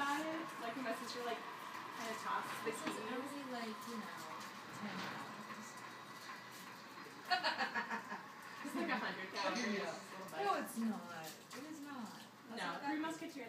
about it. Like when my sister like kind of tossed the key. It's only like you know ten dollars. it's like a hundred dollars. No, it's not. It is not. That's no, three musketeers.